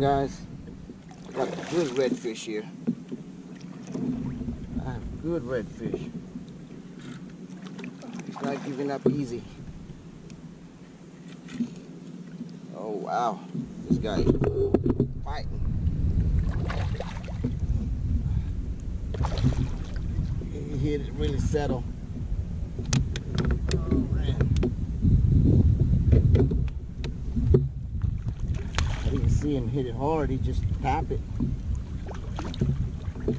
Guys, got good redfish here. I have good redfish. He's not giving up easy. Oh wow, this guy is fighting. He hit it really settle. Oh man. I didn't him hit it hard, he just tapped it.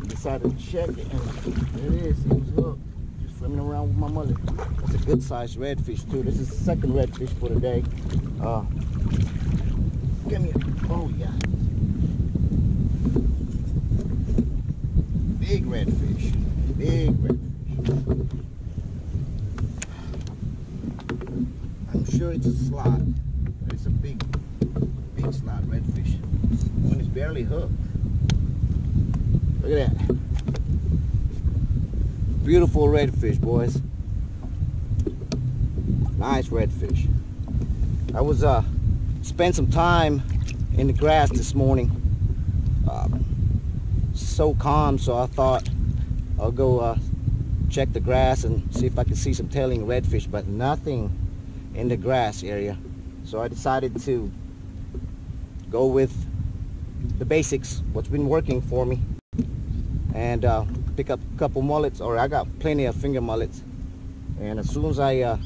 Decided to check it and there it is, it was hooked. Just swimming around with my mullet. That's a good sized redfish too. This is the second redfish for the day. Uh, give me a, oh yeah. Big redfish, big redfish. I'm sure it's a slot, but it's a big big slot redfish. One is barely hooked. Look at that. Beautiful redfish, boys. Nice redfish. I was uh spent some time in the grass this morning. Um, so calm, so I thought I'll go uh, check the grass and see if I can see some tailing redfish, but nothing in the grass area. So I decided to go with the basics, what's been working for me, and uh, pick up a couple mullets, or I got plenty of finger mullets. And as soon as I uh,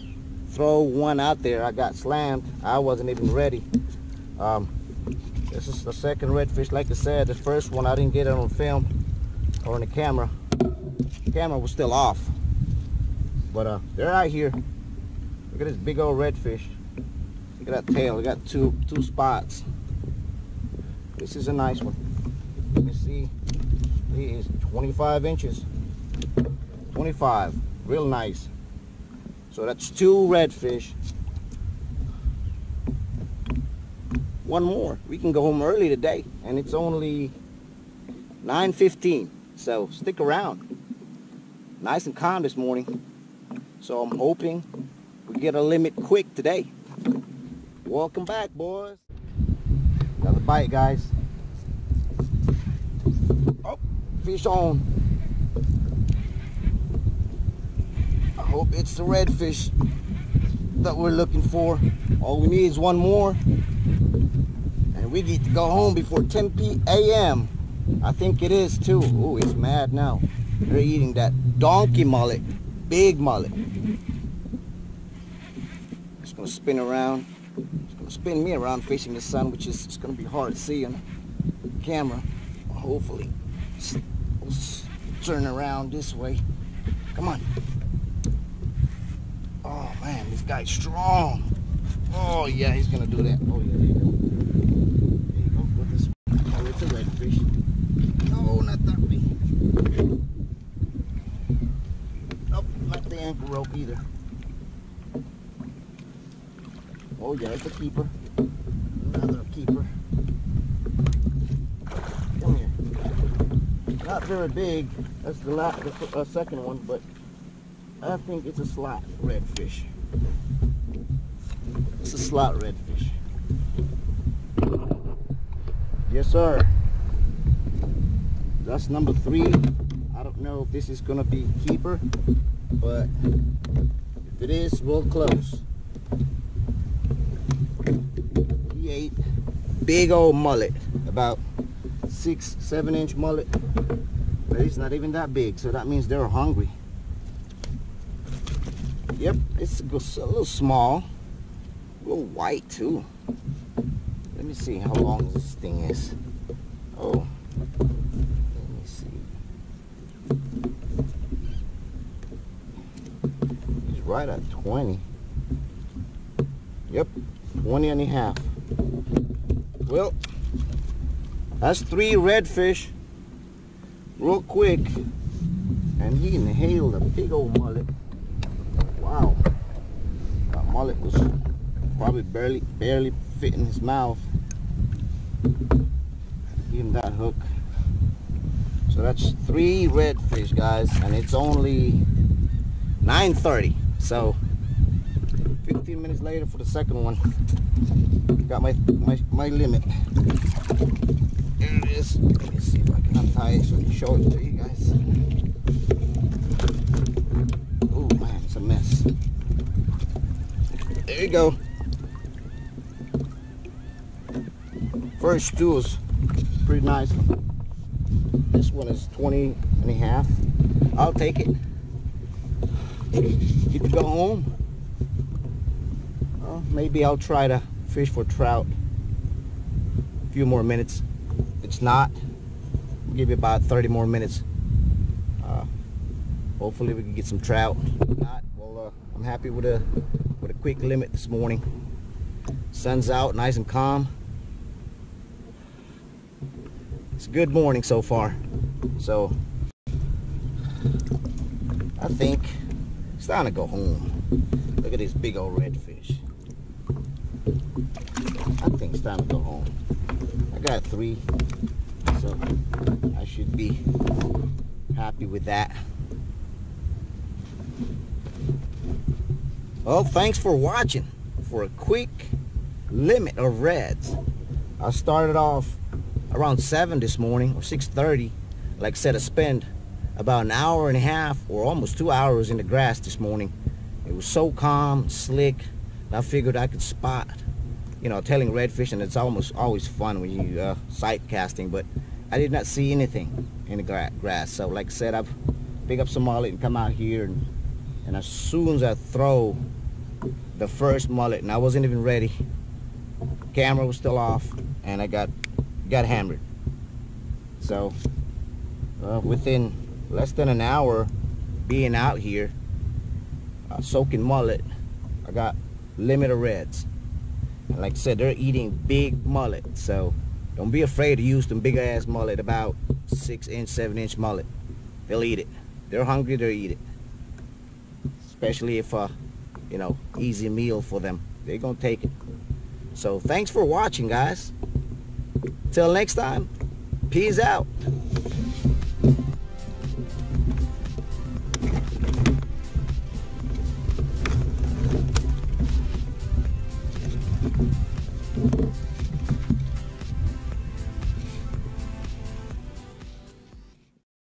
throw one out there, I got slammed. I wasn't even ready. Um, this is the second redfish, like I said. The first one I didn't get it on film or on the camera. The camera was still off. But uh, they're out here. Look at this big old redfish. Look at that tail. We got two two spots. This is a nice one. You can see he is 25 inches. 25. Real nice. So that's two redfish. One more. We can go home early today. And it's only 9.15. So stick around. Nice and calm this morning. So I'm hoping we get a limit quick today. Welcome back, boys. Another bite, guys. Oh, fish on. I hope it's the redfish that we're looking for. All we need is one more. And we get to go home before 10 p.m. I think it is too. Oh, it's mad now. They're eating that donkey mullet. Big mullet. Just gonna spin around. It's gonna spin me around facing the sun, which is it's gonna be hard to see on camera. Hopefully, turn around this way. Come on. Oh man, this guy's strong. Oh yeah, he's gonna do that. Oh yeah, there you go. There you go. Go this way. Oh, it's a redfish. No, not that way. Nope, not the ankle rope either. Oh yeah, it's a keeper. Another keeper. Come here. Not very big. That's the, last, the uh, second one, but I think it's a slot redfish. It's a slot redfish. Yes, sir. That's number three. I don't know if this is gonna be keeper, but if it is, real close. He ate big old mullet, about six, seven inch mullet. But he's not even that big, so that means they're hungry. Yep, it's a little small, a little white too. Let me see how long this thing is. Oh, let me see. He's right at 20. Yep, 20 and a half. Well, that's three redfish real quick. And he inhaled a big old mullet. Wow. That mullet was probably barely barely fit in his mouth. Give him that hook. So that's three redfish, guys, and it's only 9.30. So 15 minutes later for the second one. Got my my, my limit. There it is. Let me see if I can untie it so I can show it to you guys. Oh man, it's a mess. There you go. First two is pretty nice. This one is 20 and a half. I'll take it. You can go home. Well, maybe I'll try to fish for trout. A few more minutes. It's not. I'll give you about 30 more minutes. Uh, hopefully we can get some trout. If not, well, uh, I'm happy with a with a quick limit this morning. Sun's out, nice and calm. It's a good morning so far. So I think it's time to go home. Look at this big old redfish. I think it's time to go home. I got three, so I should be happy with that. Well, thanks for watching for a quick limit of reds. I started off around 7 this morning or 6.30. Like I said, I spent about an hour and a half or almost two hours in the grass this morning. It was so calm, slick, I figured I could spot, you know, tailing redfish, and it's almost always fun when you uh, sight casting, but I did not see anything in the gra grass. So like I said, I've pick up some mullet and come out here, and, and as soon as I throw the first mullet, and I wasn't even ready, camera was still off, and I got got hammered. So uh, within less than an hour being out here, uh, soaking mullet, I got limit of reds. Like I said, they're eating big mullet. So don't be afraid to use them big ass mullet, about six inch, seven inch mullet. They'll eat it. They're hungry, they'll eat it. Especially if, uh, you know, easy meal for them. They're gonna take it. So thanks for watching, guys. Till next time, peace out.